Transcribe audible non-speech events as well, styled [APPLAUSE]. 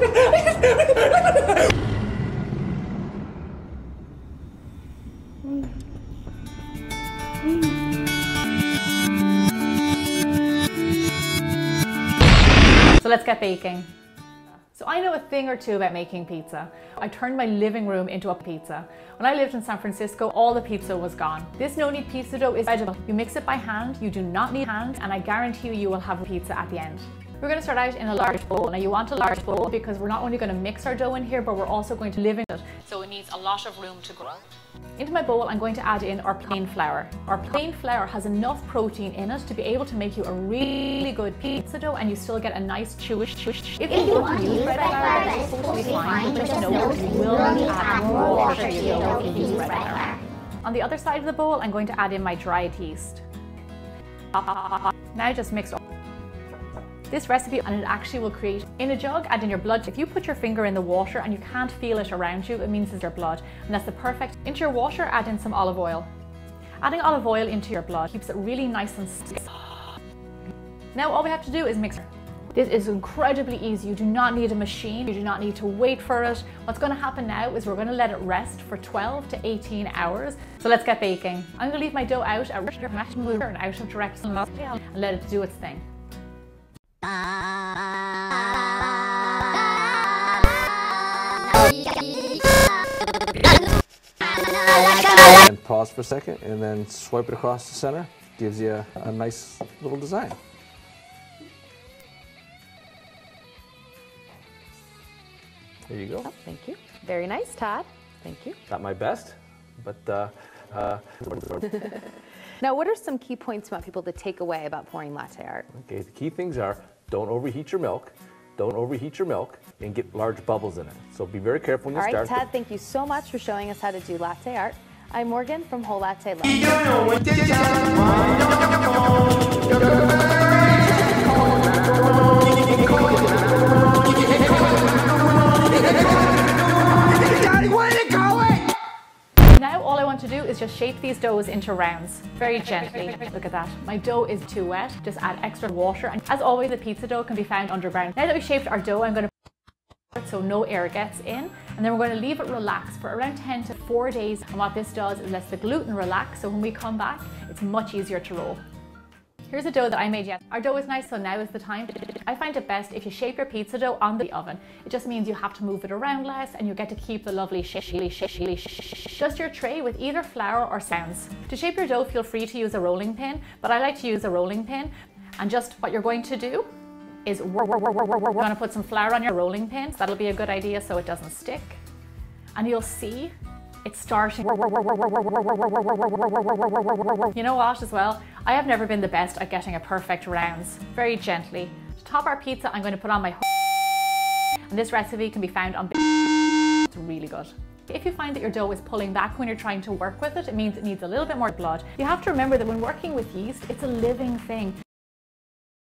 So let's get baking. So I know a thing or two about making pizza. I turned my living room into a pizza. When I lived in San Francisco, all the pizza was gone. This no-knead pizza dough is edible. You mix it by hand, you do not need hands, and I guarantee you, you will have a pizza at the end. We're going to start out in a large bowl. Now you want a large bowl because we're not only going to mix our dough in here, but we're also going to live in it. So it needs a lot of room to grow. Into my bowl, I'm going to add in our plain flour. Our plain flour has enough protein in it to be able to make you a really good pizza dough and you still get a nice chewish, chewish. If you want to use bread flour, that's totally fine, but just know you will add more water to your dough if you use bread flour. On the other side of the bowl, I'm going to add in my dried yeast. Ah, ah, ah, now just mix this recipe and it actually will create in a jug and in your blood. If you put your finger in the water and you can't feel it around you, it means it's your blood. And that's the perfect. Into your water, add in some olive oil. Adding olive oil into your blood keeps it really nice and sticky. Now all we have to do is mix. This is incredibly easy. You do not need a machine. You do not need to wait for it. What's going to happen now is we're going to let it rest for 12 to 18 hours. So let's get baking. I'm going to leave my dough out at and out of direct and let it do its thing. And pause for a second and then swipe it across the center. Gives you a, a nice little design. There you go. Oh, thank you. Very nice, Todd. Thank you. Not my best, but uh, uh, [LAUGHS] Now, what are some key points you want people to take away about pouring latte art? okay. The key things are don't overheat your milk, don't overheat your milk, and get large bubbles in it. So be very careful when you All right, start. Tad, thank you so much for showing us how to do latte art. I'm Morgan from Whole Latte Love. Just shape these doughs into rounds, very gently. [LAUGHS] Look at that. My dough is too wet. Just add extra water. And as always, the pizza dough can be found underground. Now that we've shaped our dough, I'm going to so no air gets in. And then we're going to leave it relax for around 10 to 4 days. And what this does is lets the gluten relax. So when we come back, it's much easier to roll. Here's a dough that I made yet. Our dough is nice, so now is the time. I find it best if you shape your pizza dough on the oven. It just means you have to move it around less and you get to keep the lovely shishly shishly sh Dust your tray with either flour or sounds. To shape your dough, feel free to use a rolling pin, but I like to use a rolling pin. And just what you're going to do is we're going to put some flour on your rolling pin. That'll be a good idea so it doesn't stick. And you'll see it's starting. You know what as well? I have never been the best at getting a perfect rounds. Very gently. To top our pizza, I'm going to put on my and this recipe can be found on It's really good. If you find that your dough is pulling back when you're trying to work with it, it means it needs a little bit more blood. You have to remember that when working with yeast, it's a living thing.